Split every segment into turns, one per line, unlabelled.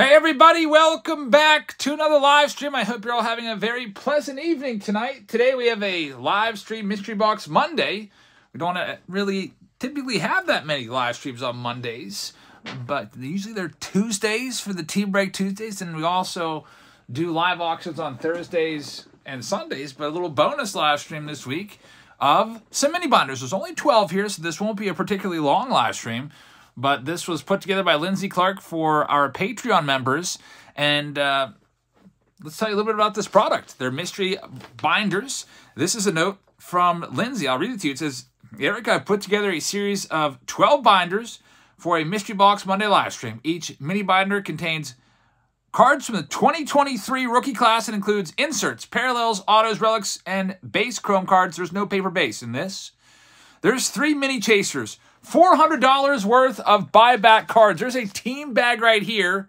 Hey everybody, welcome back to another live stream. I hope you're all having a very pleasant evening tonight. Today we have a live stream Mystery Box Monday. We don't really typically have that many live streams on Mondays, but usually they're Tuesdays for the Team Break Tuesdays, and we also do live auctions on Thursdays and Sundays, but a little bonus live stream this week of some mini binders. There's only 12 here, so this won't be a particularly long live stream. But this was put together by Lindsay Clark for our Patreon members. And uh, let's tell you a little bit about this product. They're mystery binders. This is a note from Lindsay. I'll read it to you. It says, Eric, I've put together a series of 12 binders for a Mystery Box Monday live stream. Each mini binder contains cards from the 2023 rookie class and includes inserts, parallels, autos, relics, and base chrome cards. There's no paper base in this. There's three mini chasers, $400 worth of buyback cards. There's a team bag right here.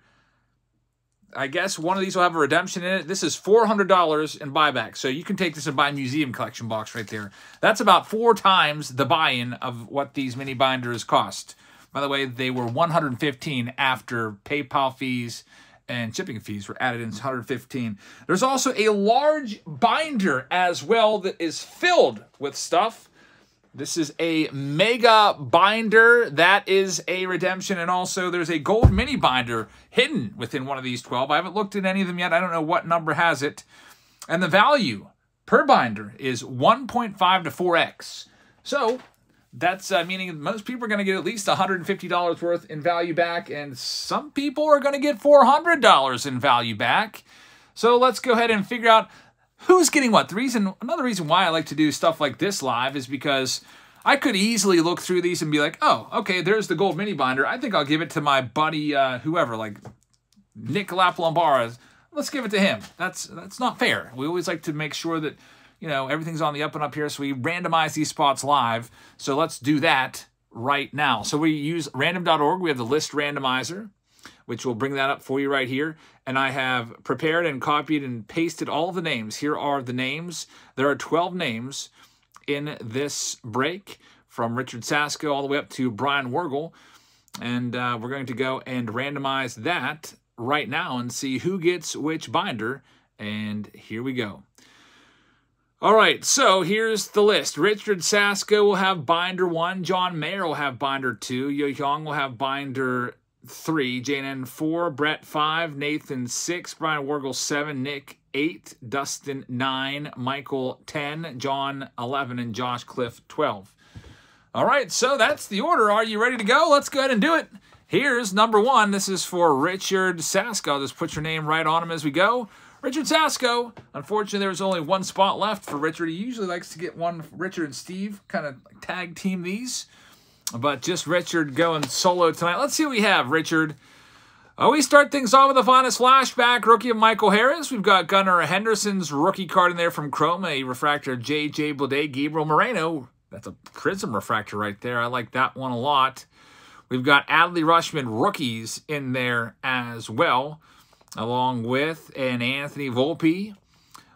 I guess one of these will have a redemption in it. This is $400 in buyback. So you can take this and buy a museum collection box right there. That's about four times the buy-in of what these mini binders cost. By the way, they were 115 after PayPal fees and shipping fees were added in 115. There's also a large binder as well that is filled with stuff this is a mega binder. That is a redemption. And also there's a gold mini binder hidden within one of these 12. I haven't looked at any of them yet. I don't know what number has it. And the value per binder is 1.5 to 4x. So that's uh, meaning most people are going to get at least $150 worth in value back. And some people are going to get $400 in value back. So let's go ahead and figure out who's getting what. The reason, another reason why I like to do stuff like this live is because I could easily look through these and be like, oh, okay, there's the gold mini binder. I think I'll give it to my buddy, uh, whoever, like Nick Laplombara. Let's give it to him. That's that's not fair. We always like to make sure that you know everything's on the up and up here. So we randomize these spots live. So let's do that right now. So we use random.org. We have the list randomizer which will bring that up for you right here. And I have prepared and copied and pasted all the names. Here are the names. There are 12 names in this break from Richard Sasko all the way up to Brian Wergel. And uh, we're going to go and randomize that right now and see who gets which binder. And here we go. All right, so here's the list. Richard Sasko will have binder one. John Mayer will have binder two. Yo Young will have binder three, JNN four, Brett five, Nathan six, Brian Wergel seven, Nick eight, Dustin nine, Michael ten, John eleven, and Josh Cliff twelve. All right, so that's the order. Are you ready to go? Let's go ahead and do it. Here's number one. This is for Richard Sasko. Just put your name right on him as we go. Richard Sasko. Unfortunately, there's only one spot left for Richard. He usually likes to get one. Richard and Steve kind of tag team these. But just Richard going solo tonight. Let's see what we have, Richard. Uh, we start things off with a finest flashback rookie of Michael Harris. We've got Gunnar Henderson's rookie card in there from Chrome, a refractor J.J. Bleday, Gabriel Moreno. That's a prism refractor right there. I like that one a lot. We've got Adley Rutschman rookies in there as well, along with an Anthony Volpe,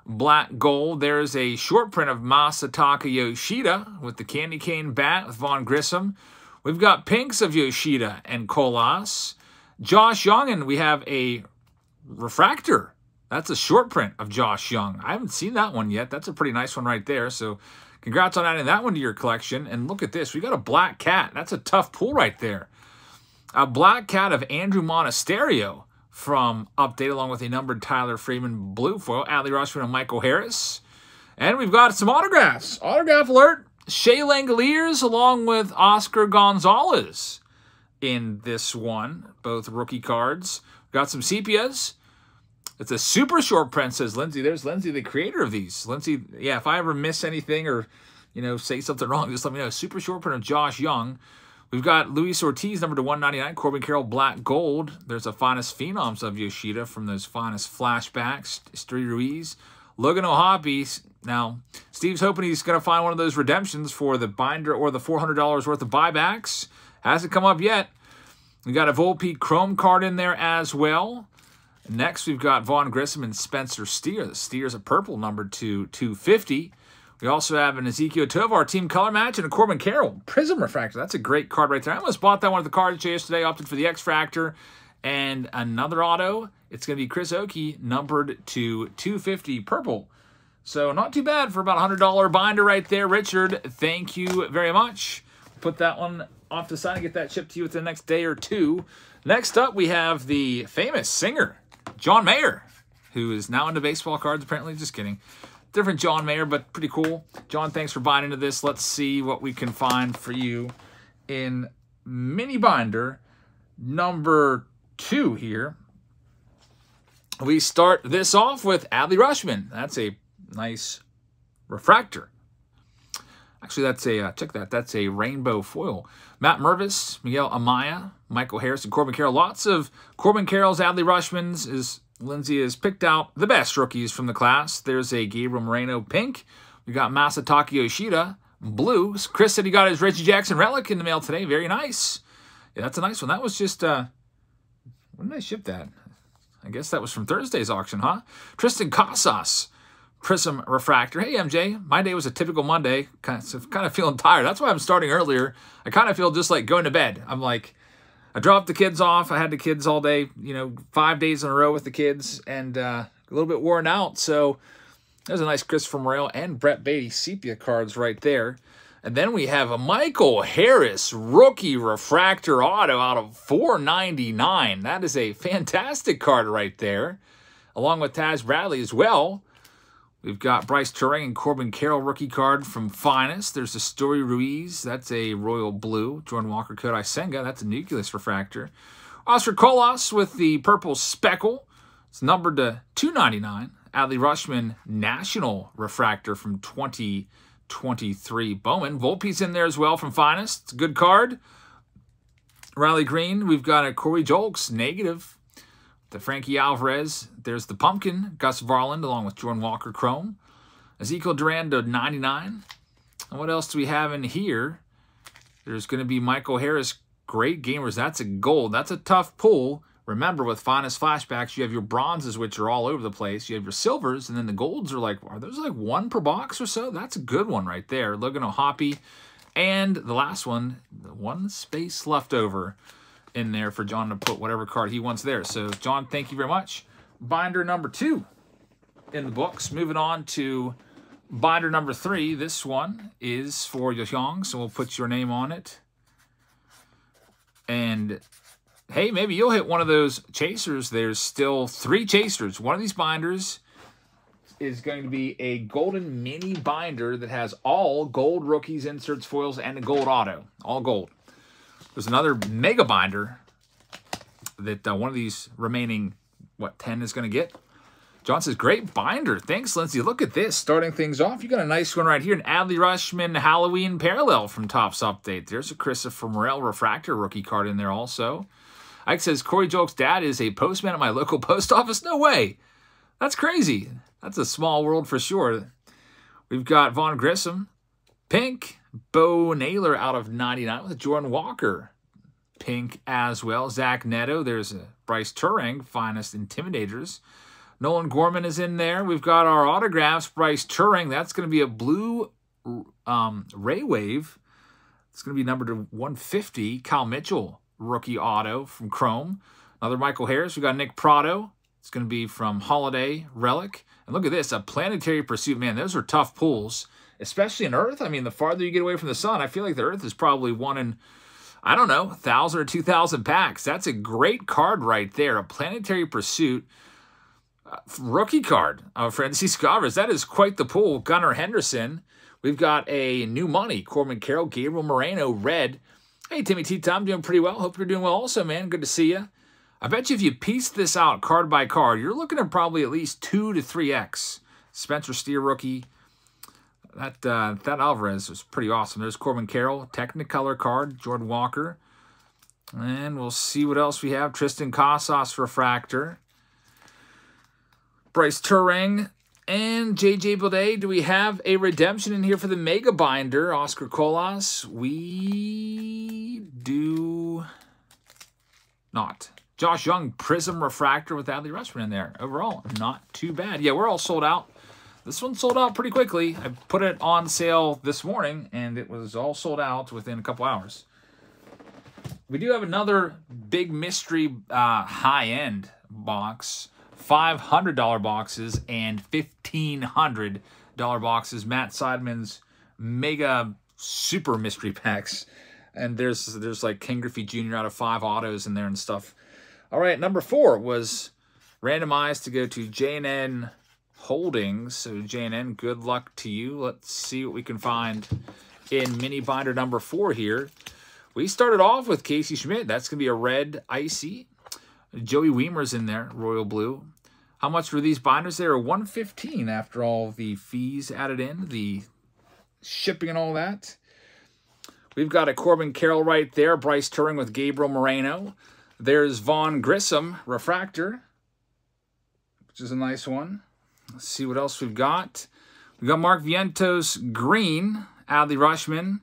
black gold. There's a short print of Masataka Yoshida with the candy cane bat with Vaughn Grissom. We've got pinks of Yoshida and Colas. Josh Jung, and we have a refractor. That's a short print of Josh Jung. I haven't seen that one yet. That's a pretty nice one right there. So congrats on adding that one to your collection. And look at this. We got a black cat. That's a tough pull right there. A black cat of Andruw Monasterio from Update, along with a numbered Tyler Freeman blue foil, Adley Rutschman and Michael Harris. And we've got some autographs. Autograph alert. Shea Langeliers along with Oscar Gonzalez in this one. Both rookie cards. Got some sepias. It's a super short print, says Lindsay. There's Lindsay, the creator of these. Lindsay, yeah, if I ever miss anything or, you know, say something wrong, just let me know. Super short print of Josh Jung. We've got Luis Ortiz, number to 199. Corbin Carroll, black gold. There's the finest phenoms of Yoshida from those finest flashbacks. Esteury Ruiz. Logan O'Hoppe. Now, Steve's hoping he's going to find one of those redemptions for the binder or the $400 worth of buybacks. Hasn't come up yet. We got a Volpe Chrome card in there as well. Next, we've got Vaughn Grissom and Spencer Steer. The Steer's a purple number to 250. We also have an Ezequiel Tovar team color match and a Corbin Carroll Prism Refractor. That's a great card right there. I almost bought that one at the card chase today, opted for the X Fractor, And another auto, it's going to be Chris Oakey, numbered to 250 purple. So not too bad for about a $100 binder right there. Richard, thank you very much. Put that one off the side and get that shipped to you within the next day or two. Next up, we have the famous singer, John Mayer, who is now into baseball cards, apparently. Just kidding. Different John Mayer, but pretty cool. John, thanks for buying into this. Let's see what we can find for you in mini binder number two here. We start this off with Adley Rutschman. That's a nice refractor. Actually, that's a, uh, check that, that's a rainbow foil. Matt Mervis, Miguel Amaya, Michael Harris, and Corbin Carroll. Lots of Corbin Carroll's, Adley Rutschman's Is Lindsay has picked out the best rookies from the class. There's a Gabriel Moreno pink. We got Masataka Yoshida blue. Chris said he got his Reggie Jackson relic in the mail today. Very nice. Yeah, that's a nice one. That was just, uh, when did I ship that? I guess that was from Thursday's auction, huh? Triston Casas. Prism Refractor. Hey, MJ, my day was a typical Monday. Kind of, kind of feeling tired. That's why I'm starting earlier. I kind of feel just like going to bed. I'm like, I dropped the kids off. I had the kids all day, you know, five days in a row with the kids and uh, a little bit worn out. So there's a nice Christopher Morel and Brett Baty sepia cards right there. And then we have a Michael Harris rookie refractor auto out of 499. That is a fantastic card right there, along with Taj Bradley as well. We've got Brice Turang and Corbin Carroll rookie card from Finest. There's a Story Ruiz. That's a Royal Blue. Jordan Walker Kodai Senga. That's a Nucleus refractor. Oscar Colas with the purple speckle. It's numbered to 299. Adley Rutschman National Refractor from 2023. Bowman. Volpe's in there as well from Finest. It's a good card. Riley Greene. We've got a Corey Julks negative the Frankie Alvarez. There's the Pumpkin, Gus Varland, along with Jordan Walker Chrome. Ezequiel Duran to 99. And what else do we have in here? There's going to be Michael Harris, great gamers. That's a gold. That's a tough pull. Remember, with Finest Flashbacks, you have your bronzes, which are all over the place. You have your silvers, and then the golds are like, are those like one per box or so? That's a good one right there. Logan O'Hoppe. And the last one, the one space left over in there for John to put whatever card he wants there. So, John, thank you very much. Binder number two in the books. Moving on to binder number three. This one is for Yohyung, so we'll put your name on it. And hey, maybe you'll hit one of those chasers. There's still three chasers. One of these binders is going to be a golden mini binder that has all gold rookies, inserts, foils, and a gold auto. All gold. There's another mega binder that uh, one of these remaining, what, 10 is going to get. John says, great binder. Thanks, Lindsay. Look at this. Starting things off, you got a nice one right here. An Adley Rutschman Halloween Parallel from Topps Update. There's a Christopher Morel Refractor rookie card in there also. Ike says, Corey Julks' dad is a postman at my local post office. No way. That's crazy. That's a small world for sure. We've got Vaughn Grissom, Pink, Bo Naylor out of 99 with Jordan Walker. Pink as well. Zach Neto. There's a Brice Turang, finest intimidators. Nolan Gorman is in there. We've got our autographs. Brice Turang. That's going to be a blue um, Ray Wave. It's going to be numbered to 150. Kyle Mitchell, rookie auto from Chrome. Another Michael Harris. We've got Nick Pratto. It's going to be from Holiday Relic. And look at this, a planetary pursuit. Man, those are tough pulls especially in Earth. I mean, the farther you get away from the sun, I feel like the Earth is probably one in, I don't know, 1,000 or 2,000 packs. That's a great card right there. A Planetary Pursuit uh, rookie card of Francisco Alvarez. That is quite the pool. Gunnar Henderson. We've got a new money. Corbin Carroll, Gabriel Moreno, red. Hey, Timmy T. Tom, doing pretty well. Hope you're doing well also, man. Good to see you. I bet you if you piece this out card by card, you're looking at probably at least 2 to 3x. Spencer Steer rookie, that uh, that Alvarez was pretty awesome. There's Corbin Carroll, Technicolor card, Jordan Walker. And we'll see what else we have. Triston Casas Refractor. Brice Turang and JJ Bleday. Do we have a redemption in here for the Mega Binder? Oscar Colas. We do not. Josh Jung, Prism Refractor with Adley Rutschman in there. Overall, not too bad. Yeah, we're all sold out. This one sold out pretty quickly. I put it on sale this morning, and it was all sold out within a couple hours. we do have another big mystery uh, high end box $500 boxes and $1,500 boxes. Matt Seidman's mega super mystery packs. And there's there's like Ken Griffey Jr. out of five autos in there and stuff. All right, number four was randomized to go to JNN Holdings. So JNN, good luck to you. Let's see what we can find in mini binder number four here. We started off with Casey Schmitt. That's going to be a red icy. Joey Wiemer's in there, royal blue. How much were these binders? They were 115 after all the fees added in, the shipping and all that. We've got a Corbin Carroll right there, Brice Turang with Gabriel Moreno. There's Vaughn Grissom, Refractor, which is a nice one. Let's see what else we've got. We've got Mark Vientos Green, Adley Rutschman,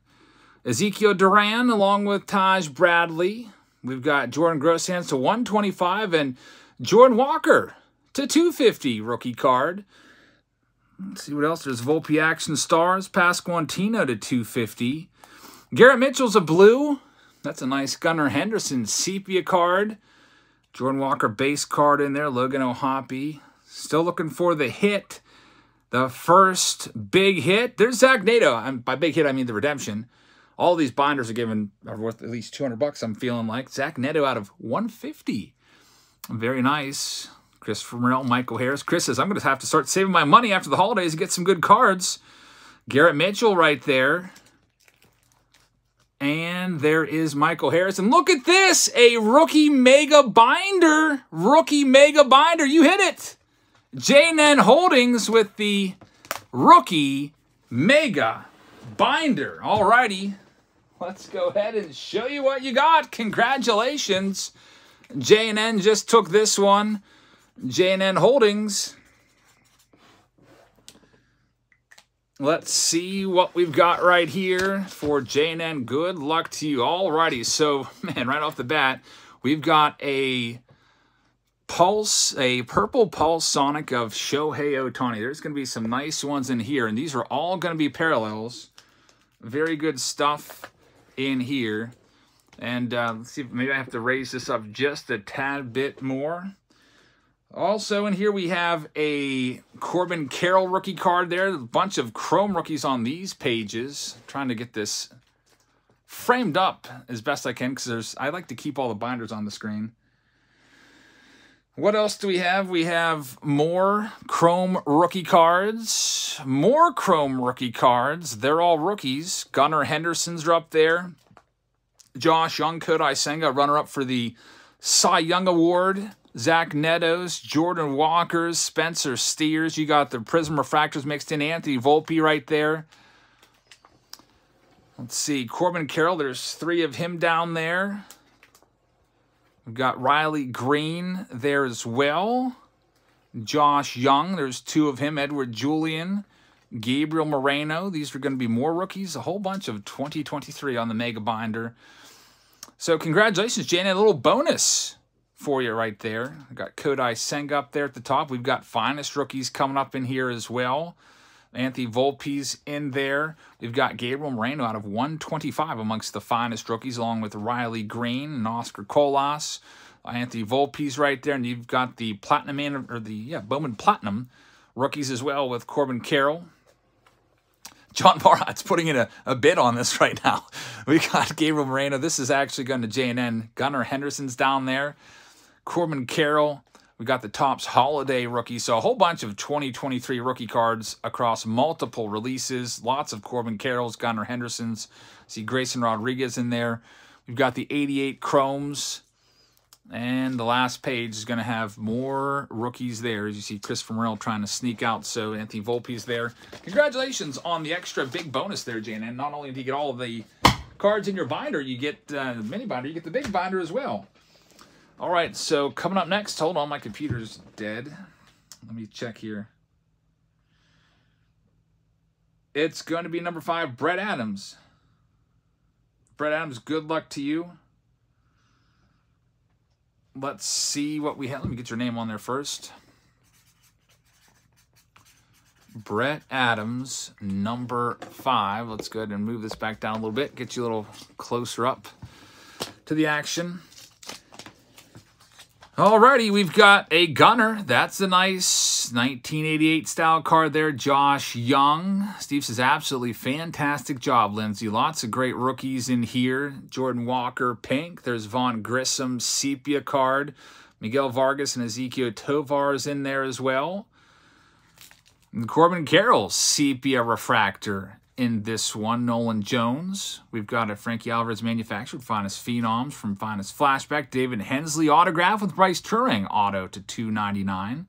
Ezequiel Duran along with Taj Bradley. We've got Jordan Groshans to 125 and Jordan Walker to 250 rookie card. Let's see what else. There's Volpe Action Stars, Pasquantino to 250. Garrett Mitchell's a blue. That's a nice Gunnar Henderson sepia card. Jordan Walker base card in there. Logan O'Hoppe. Still looking for the hit. The first big hit. There's Zach Neto. I'm, by big hit, I mean the redemption. All these binders are given are worth at least 200 bucks, I'm feeling like. Zach Neto out of 150. Very nice. Christopher Morel, Michael Harris. Chris says, I'm going to have to start saving my money after the holidays to get some good cards. Garrett Mitchell right there. And there is Michael Harris. And look at this, a rookie mega binder. Rookie mega binder. You hit it. JNN Holdings with the rookie mega binder. All righty. Let's go ahead and show you what you got. Congratulations. JNN just took this one. JNN Holdings. Let's see what we've got right here for JNN. Good luck to you. Alrighty, so, man, right off the bat, we've got a Pulse, a purple Pulse Sonic of Shohei Ohtani. There's going to be some nice ones in here, and these are all going to be parallels. Very good stuff in here. And uh, let's see, maybe I have to raise this up just a tad bit more. Also in here we have a Corbin Carroll rookie card there. A bunch of chrome rookies on these pages. I'm trying to get this framed up as best I can because there's I like to keep all the binders on the screen. What else do we have? We have more Chrome rookie cards. More Chrome rookie cards. They're all rookies. Gunnar Henderson's up there. Josh Jung, Kodai Senga, runner-up for the Cy Young Award. Zach Neto's, Jordan Walker's, Spencer Steers. You got the Prism Refractors mixed in. Anthony Volpe right there. Let's see. Corbin Carroll, there's three of him down there. We've got Riley Greene there as well. Josh Jung, there's two of him. Edouard Julien, Gabriel Moreno. These are going to be more rookies. A whole bunch of 2023 on the Mega Binder. So congratulations, Jane. A little bonus for you right there. I got Kodai Senga up there at the top. We've got finest rookies coming up in here as well. Anthony Volpe's in there. We've got Gabriel Moreno out of 125 amongst the finest rookies, along with Riley Greene and Oscar Colas. Anthony Volpe's right there, and you've got the Platinum Man or the yeah Bowman Platinum rookies as well with Corbin Carroll. John Barhat's putting in a, a bid on this right now. We got Gabriel Moreno. This is actually going to JNN. Gunnar Henderson's down there. Corbin Carroll. We got the Topps Holiday rookie. So a whole bunch of 2023 rookie cards across multiple releases. Lots of Corbin Carrolls, Gunnar Hendersons. See Grayson Rodriguez in there. We've got the 88 Chromes. And the last page is going to have more rookies there. As you see Christopher Morel trying to sneak out. So Anthony Volpe's there. Congratulations on the extra big bonus there, Jane. And not only do you get all the cards in your binder, you get uh, the mini binder, you get the big binder as well. All right, so coming up next, hold on, my computer's dead. Let me check here. It's going to be number five, Brett Adams. Brett Adams, good luck to you. Let's see what we have. Let me get your name on there first. Brett Adams, number five. Let's go ahead and move this back down a little bit, get you a little closer up. to the action. Alrighty, we've got a gunner. That's a nice 1988 style card there. Josh Jung. Steve says, absolutely fantastic job, Lindsay. Lots of great rookies in here. Jordan Walker, pink. There's Vaughn Grissom, sepia card. Miguel Vargas and Ezequiel Tovar is in there as well. And Corbin Carroll, sepia refractor in this one. Nolan Jones. We've got a Frankie Alvarez manufactured Finest Phenoms from Finest Flashback. David Hensley autograph with Brice Turang auto to 299.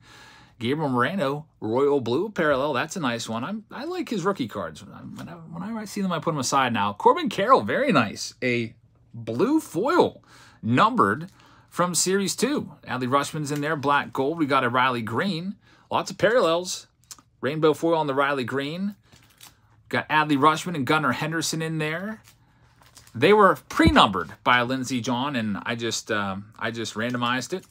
Gabriel Moreno, Royal Blue parallel. That's a nice one. I'm, I like his rookie cards. When I, when I see them, I put them aside now. Corbin Carroll, very nice. A blue foil numbered from Series 2. Adley Rutschman's in there, black gold. We got a Riley Greene. Lots of parallels. Rainbow foil on the Riley Greene. Got Adley Rutschman and Gunnar Henderson in there. They were pre-numbered by Lindsey John, and I just um, I just randomized it.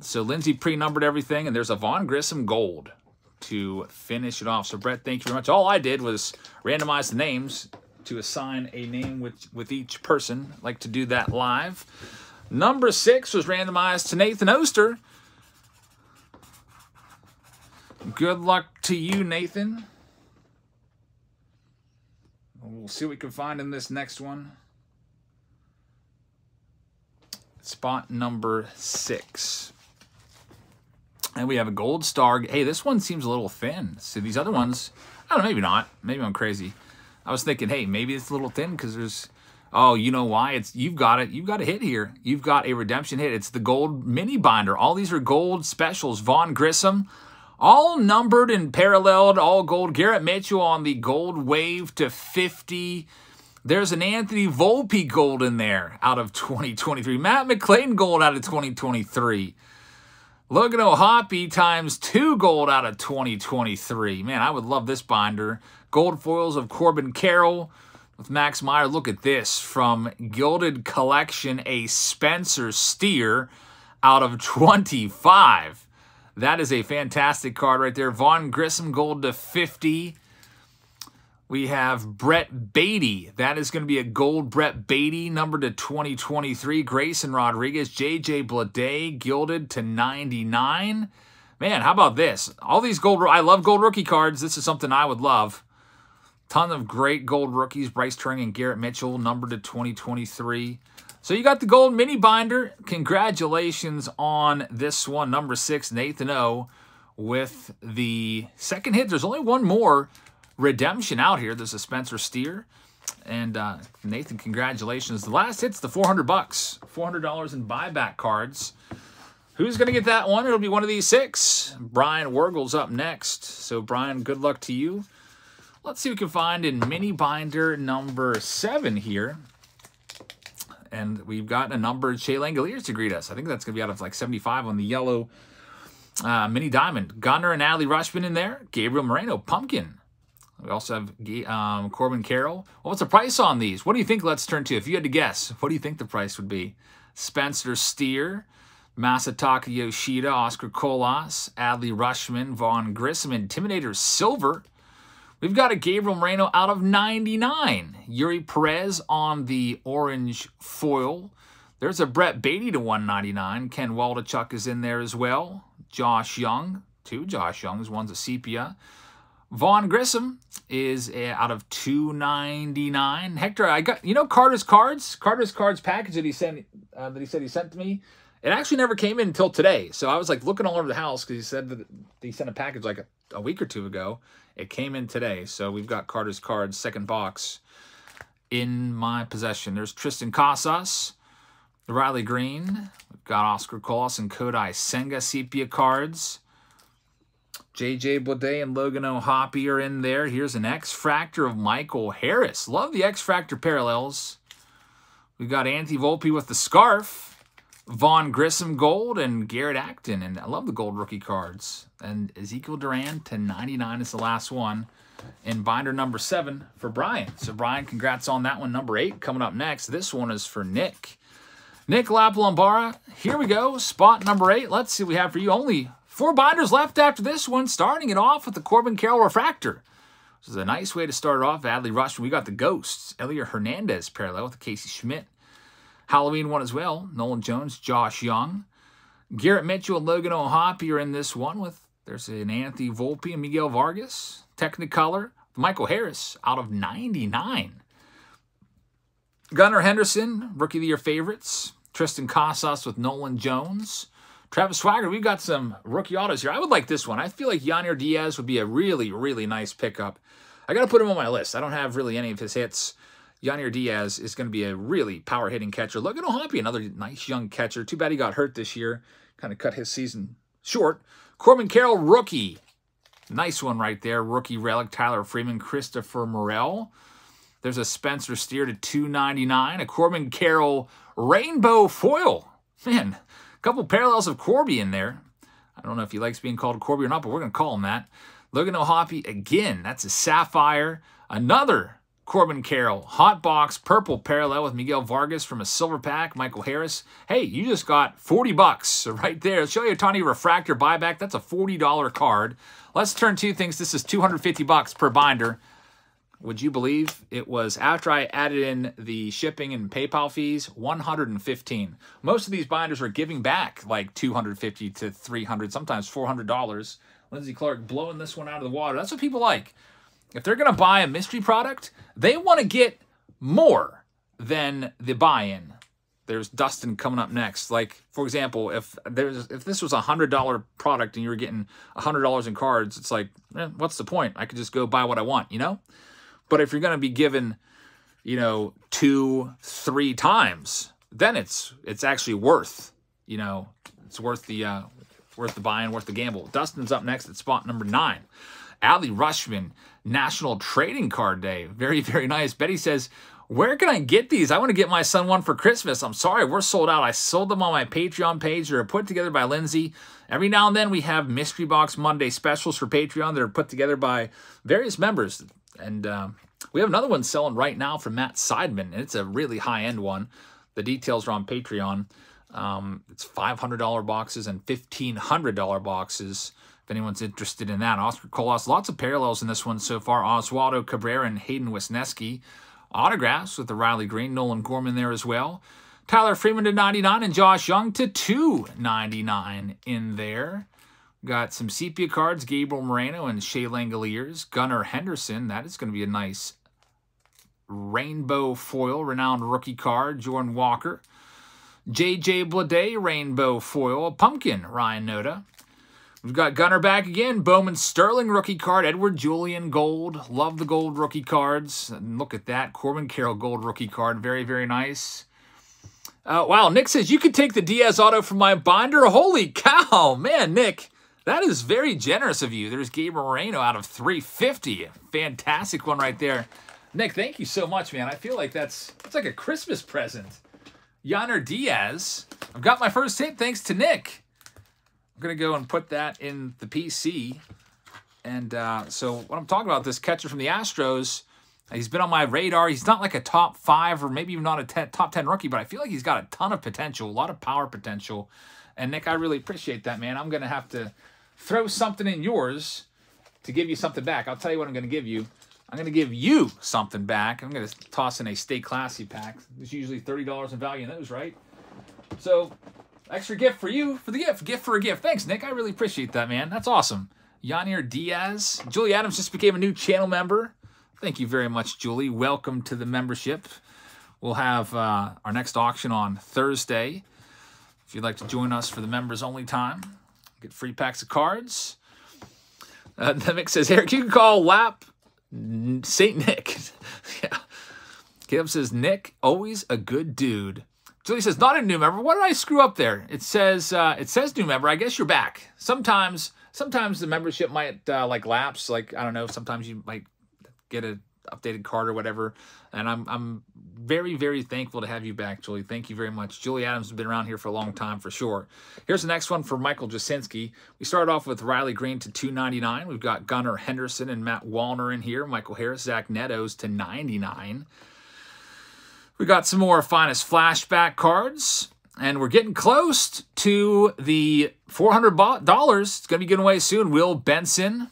So Lindsey pre-numbered everything, and there's a Vaughn Grissom gold to finish it off. So Brett, thank you very much. All I did was randomize the names to assign a name with, with each person. I like to do that live. Number six was randomized to Nathan Oster. Good luck to you, Nathan. We'll see what we can find in this next one. Spot number six. And we have a gold star. Hey, this one seems a little thin. See, these other ones, I don't know, maybe not. Maybe I'm crazy. I was thinking, hey, maybe it's a little thin because there's, oh, you know why? It's You've got it. You've got a hit here. You've got a redemption hit. It's the gold mini binder. All these are gold specials. Vaughn Grissom, all numbered and paralleled, all gold. Garrett Mitchell on the gold wave to 50. There's an Anthony Volpe gold in there out of 2023. Matt McLain gold out of 2023. Logan O'Hoppe times two gold out of 2023. Man, I would love this binder. Gold foils of Corbin Carroll with Max Meyer. Look at this from Gilded Collection, a Spencer Steer out of 25. That is a fantastic card right there. Vaughn Grissom gold to 50. We have Brett Baty. That is going to be a gold Brett Baty, number to 2023. Grayson Rodriguez, JJ Bleday, gilded to 99. Man, how about this? All these gold, I love gold rookie cards. This is something I would love. Ton of great gold rookies. Brice Turang and Garrett Mitchell, number to 2023. So you got the gold mini binder. Congratulations on this one, number six, Nathan O, with the second hit. There's only one more redemption out here. There's a Spencer Steer. And uh, Nathan, congratulations. The last hit's the 400 bucks, $400 in buyback cards. Who's going to get that one? It'll be one of these six. Brian Wergel's up next. So, Brian, good luck to you. Let's see what we can find in mini binder number seven here. And we've got a numbered Shea Langeliers to greet us. I think that's going to be out of like 75 on the yellow uh, mini diamond. Gunner and Adley Rutschman in there. Gabriel Moreno, pumpkin. We also have um, Corbin Carroll. Well, what's the price on these? What do you think? Let's turn to. If you had to guess, what do you think the price would be? Spencer Steer, Masataka Yoshida, Oscar Colas, Adley Rutschman, Vaughn Grissom, Intimidator Silver, We've got a Gabriel Moreno out of 99. Yuri Perez on the orange foil. There's a Brett Baty to 199. Ken Waldichuk is in there as well. Josh Jung, two Josh Jungs. One's a sepia. Vaughn Grissom is out of 299. Hector, I got you know Carter's cards, Carter's cards package that he sent uh, that he said he sent to me. It actually never came in until today. So I was like looking all over the house because he said that he sent a package like a, a week or two ago. It came in today, so we've got Carter's cards, second box, in my possession. There's Triston Casas, Riley Greene. We've got Oscar Colas and Kodai Senga sepia cards. JJ Bleday and Logan O'Hoppe are in there. Here's an X-Fractor of Michael Harris. Love the X-Fractor parallels. We've got Anthony Volpe with the scarf. Vaughn Grissom gold and Garrett Acton. And I love the gold rookie cards. And Ezequiel Duran to 99 is the last one. And binder number seven for Brian. So Brian, congrats on that one. Number eight coming up next. This one is for Nick. Nick Lapalombara. Here we go. Spot number eight. Let's see what we have for you. Only four binders left after this one. Starting it off with the Corbin Carroll Refractor. This is a nice way to start off. Adley Rush. We got the Ghosts. Elier Hernandez parallel with the Casey Schmitt. Halloween one as well. Nolan Jones, Josh Jung. Garrett Mitchell and Logan O'Hoppe are in this one with there's an Anthony Volpe and Miguel Vargas. Technicolor, Michael Harris out of 99. Gunnar Henderson, Rookie of the Year favorites. Triston Casas with Nolan Jones. Travis Swagger, we've got some rookie autos here. I would like this one. I feel like Yainer Diaz would be a really, really nice pickup. I got to put him on my list. I don't have really any of his hits. Yainer Diaz is going to be a really power-hitting catcher. Logan O'Hoppe, another nice young catcher. Too bad he got hurt this year. Kind of cut his season short. Corbin Carroll, rookie. Nice one right there. Rookie relic. Tyler Freeman, Christopher Morel. There's a Spencer Steer to 299. A Corbin Carroll rainbow foil. Man, a couple parallels of Corby in there. I don't know if he likes being called Corby or not, but we're going to call him that. Logan O'Hoppe again. That's a Sapphire. Another Corbin Carroll. Hot box, purple parallel with Miguel Vargas from a silver pack. Michael Harris. Hey, you just got 40 bucks right there. Show you a tiny refractor buyback. That's a $40 card. Let's turn two things. This is 250 bucks per binder. Would you believe it was after I added in the shipping and PayPal fees, 115. Most of these binders are giving back like 250 to 300, sometimes $400. Lindsey Clark blowing this one out of the water. That's what people like. If they're going to buy a mystery product, they want to get more than the buy-in. There's Dustin coming up next. Like, for example, if there's if this was a $100 product and you were getting $100 in cards, it's like, eh, what's the point? I could just go buy what I want, you know? But if you're going to be given, you know, two, three times, then it's it's actually worth, you know, it's worth the uh, worth the buy-in, worth the gamble. Dustin's up next at spot number nine. Adley Rutschman, National Trading Card Day. Very, very nice. Betty says, where can I get these? I want to get my son one for Christmas. I'm sorry, we're sold out. I sold them on my Patreon page. They're put together by Lindsay. Every now and then we have Mystery Box Monday specials for Patreon that are put together by various members. And uh, we have another one selling right now from Matt Seidman, and it's a really high-end one. The details are on Patreon. Um, it's $500 boxes and $1,500 boxes if anyone's interested in that. Oscar Colas, lots of parallels in this one so far. Oswaldo Cabrera and Hayden Wesneski. Autographs with the Riley Greene, Nolan Gorman there as well. Tyler Freeman to 99 and Josh Jung to 299 in there. Got some sepia cards, Gabriel Moreno and Shea Langeliers. Gunnar Henderson, that is going to be a nice rainbow foil, renowned rookie card. Jordan Walker. J.J. Bleday, rainbow foil. Pumpkin, Ryan Noda. We've got Gunner back again. Bowman Sterling rookie card. Edouard Julien gold. Love the gold rookie cards. And look at that. Corbin Carroll gold rookie card. Very, very nice. Uh, wow, Nick says, you could take the Diaz auto from my binder. Holy cow. Man, Nick. That is very generous of you. There's Gabriel Moreno out of 350. Fantastic one right there. Nick, thank you so much, man. I feel like that's it's like a Christmas present. Yainer Diaz. I've got my first hit thanks to Nick. I'm going to go and put that in the PC. And uh, so what I'm talking about, this catcher from the Astros, he's been on my radar. He's not like a top five or maybe even not a ten, top 10 rookie, but I feel like he's got a ton of potential, a lot of power potential. And Nick, I really appreciate that, man. I'm going to have to throw something in yours to give you something back. I'll tell you what I'm going to give you. I'm going to give you something back. I'm going to toss in a Stay Classy pack. It's usually $30 in value in those, right? So, extra gift for you for the gift. Gift for a gift. Thanks, Nick. I really appreciate that, man. That's awesome. Yainer Diaz. Julie Adams just became a new channel member. Thank you very much, Julie. Welcome to the membership. We'll have uh, our next auction on Thursday. If you'd like to join us for the members only time, get free packs of cards. Uh, the mix says, Eric, you can call Lap St. Nick. yeah. Caleb says, Nick, always a good dude. Julie says, not a new member. What did I screw up there? It says, uh, it says new member. I guess you're back. Sometimes, sometimes the membership might uh, like lapse. Like, I don't know, sometimes you might get a updated card or whatever. And I'm, I'm very, very thankful to have you back, Julie. Thank you very much. Julie Adams has been around here for a long time for sure. Here's the next one for Michael Jasinski. We start off with Riley Greene to 299. We've got Gunnar Henderson and Matt Wallner in here. Michael Harris, Zach Neto's to 99. We got some more finest flashback cards. And we're getting close to the $400. It's going to be given away soon. Will Benson,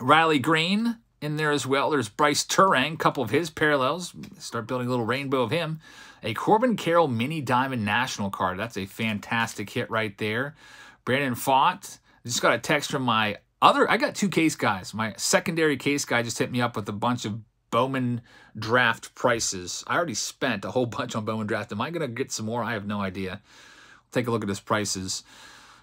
Riley Greene in there as well. There's Brice Turang, a couple of his parallels. Start building a little rainbow of him. A Corbin Carroll Mini Diamond National card. That's a fantastic hit right there. Brandon Pfaadt. Just got a text from my other, I got two case guys. My secondary case guy just hit me up with a bunch of Bowman draft prices. I already spent a whole bunch on Bowman draft. Am I going to get some more? I have no idea. Take a look at his prices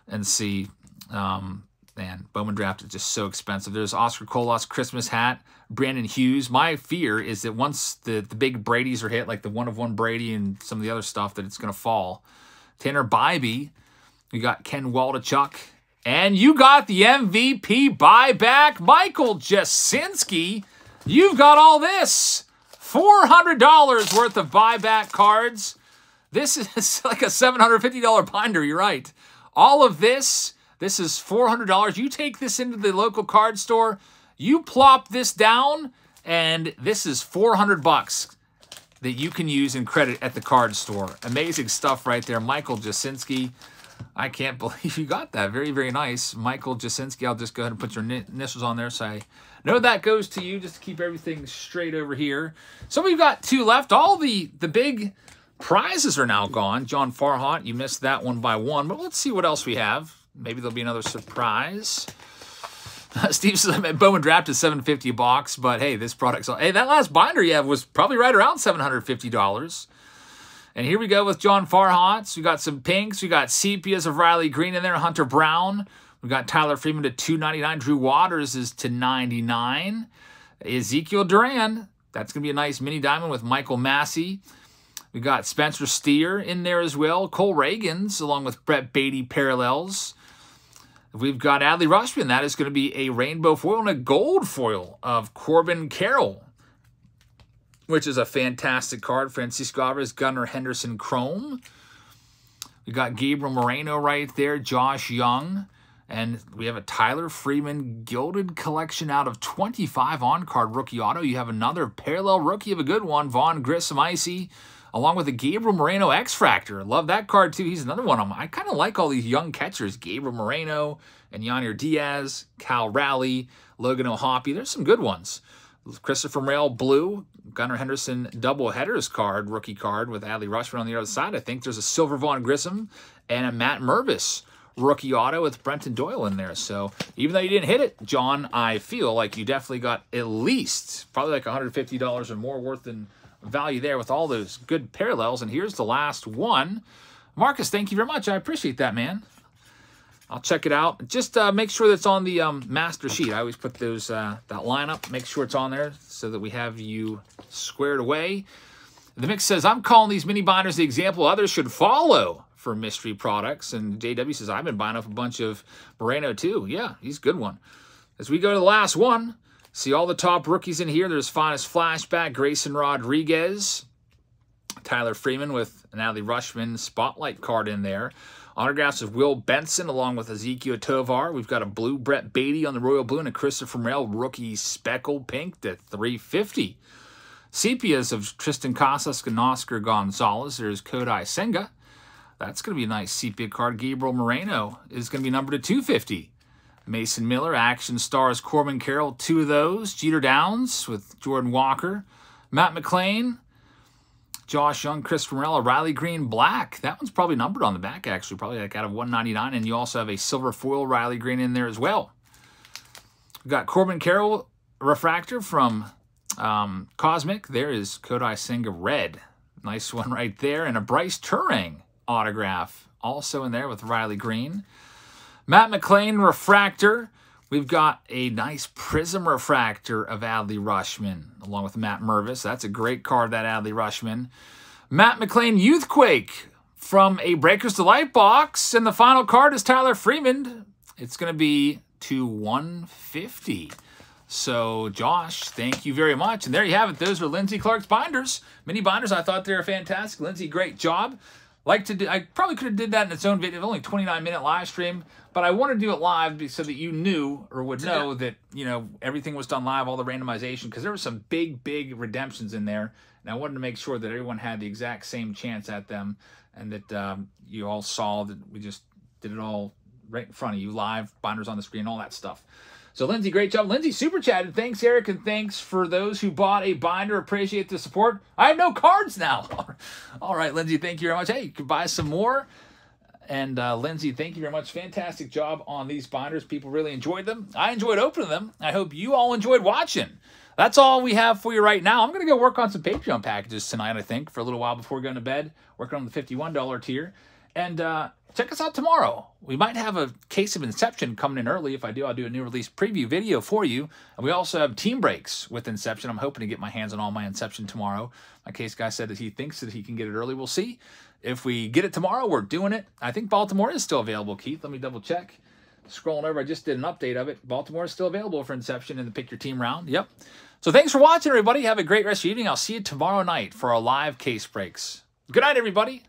and see. Um, man, Bowman draft is just so expensive. There's Oscar Colas Christmas hat, Brandon Hughes. My fear is that once the, the big Brady's are hit, like the one of one Brady and some of the other stuff, that it's going to fall. Tanner Bibee. We got Ken Waldichuk. And you got the MVP buyback, Michael Jasinski. You've got all this. $400 worth of buyback cards. This is like a $750 binder, you're right. All of this, this is $400. You take this into the local card store, you plop this down, and this is 400 bucks that you can use in credit at the card store. Amazing stuff right there. Michael Jasinski. I can't believe you got that. Very, very nice. Michael Jasinski. I'll just go ahead and put your initials on there so I know that goes to you just to keep everything straight over here. So we've got two left. All the, the big prizes are now gone. John Farhot, you missed that one by one. But let's see what else we have. Maybe there'll be another surprise. Steve says Bowman drafted 750 box, but hey, this product's all, hey, that last binder you have was probably right around $750. And here we go with John Farhots. We got some pinks. We got sepias of Riley Greene in there. Hunter Brown. We got Tyler Freeman to 299. Drew Waters is to 99. Ezequiel Duran. That's going to be a nice mini diamond with Michael Massey. We got Spencer Steer in there as well. Cole Ragans along with Brett Baty parallels. We've got Adley Rutschman. That is going to be a rainbow foil and a gold foil of Corbin Carroll which is a fantastic card. Francisco Alvarez, Gunnar Henderson Chrome. We got Gabriel Moreno right there, Josh Jung. And we have a Tyler Freeman Gilded Collection out of 25 on-card rookie auto. You have another parallel rookie of a good one, Vaughn Grissom Icy, along with a Gabriel Moreno X-Fractor. Love that card, too. He's another one them. I kind of like all these young catchers. Gabriel Moreno and Yainer Diaz, Cal Raleigh, Logan O'Hoppe. There's some good ones. Christopher Morel Blue, Gunnar Henderson double headers card, rookie card with Adley Rutschman on the other side. I think there's a Silver Vaughn Grissom and a Matt Mervis rookie auto with Brenton Doyle in there. So even though you didn't hit it, John, I feel like you definitely got at least probably like $150 or more worth in value there with all those good parallels. And here's the last one. Marcus, thank you very much. I appreciate that, man. I'll check it out. Just uh, make sure that's on the um, master sheet. I always put those uh, that lineup. Make sure it's on there so that we have you squared away. The mix says, I'm calling these mini binders the example others should follow for mystery products. And JW says, I've been buying up a bunch of Moreno too. Yeah, he's a good one. As we go to the last one, see all the top rookies in here. There's Finest Flashback, Grayson Rodriguez, Tyler Freeman with an Adley Rutschman spotlight card in there. Autographs of Will Benson along with Ezequiel Tovar. We've got a blue Brett Baty on the Royal Blue and a Christopher Morel rookie speckled pink to 350. Sepias of Triston Casas and Oscar Gonzalez. There's Kodai Senga. That's going to be a nice sepia card. Gabriel Moreno is going to be numbered to 250. Mason Miller, Action Stars, Corbin Carroll, two of those. Jeter Downs with Jordan Walker. Matt McLain, Josh Jung, Christopher Morella, Riley Greene Black. That one's probably numbered on the back, actually, probably like out of 199. And you also have a silver foil Riley Greene in there as well. We've got Corbin Carroll refractor from um, Cosmic. There is Kodai Senga Red. Nice one right there. And a Brice Turang autograph also in there with Riley Greene. Matt McLain refractor. We've got a nice Prism Refractor of Adley Rutschman, along with Matt Mervis. That's a great card, that Adley Rutschman. Matt McLain Youthquake from a Breakers Delight box. And the final card is Tyler Freeman. It's going to be to 150. So, Josh, thank you very much. And there you have it. Those are Lindsey Clark's binders. Mini binders. I thought they were fantastic. Lindsey, great job. Like to do, I probably could have did that in its own video, only 29 minute live stream, but I want to do it live so that you knew or would know yeah. that you know everything was done live, all the randomization, because there were some big, big redemptions in there, and I wanted to make sure that everyone had the exact same chance at them, and that um, you all saw that we just did it all right in front of you, live binders on the screen, all that stuff. So, Lindsay, great job. Lindsay, super chatted. Thanks, Eric, and thanks for those who bought a binder. Appreciate the support. I have no cards now. All right, Lindsay, thank you very much. Hey, you can buy some more. And uh, Lindsay, thank you very much. Fantastic job on these binders. People really enjoyed them. I enjoyed opening them. I hope you all enjoyed watching. That's all we have for you right now. I'm going to go work on some Patreon packages tonight, I think, for a little while before going to bed, working on the $51 tier. And uh, check us out tomorrow. We might have a case of Inception coming in early. If I do, I'll do a new release preview video for you. And we also have team breaks with Inception. I'm hoping to get my hands on all my Inception tomorrow. My case guy said that he thinks that he can get it early. We'll see. If we get it tomorrow, we're doing it. I think Baltimore is still available, Keith. Let me double check. Scrolling over, I just did an update of it. Baltimore is still available for Inception in the Pick Your Team round. Yep. So thanks for watching, everybody. Have a great rest of your evening. I'll see you tomorrow night for our live case breaks. Good night, everybody.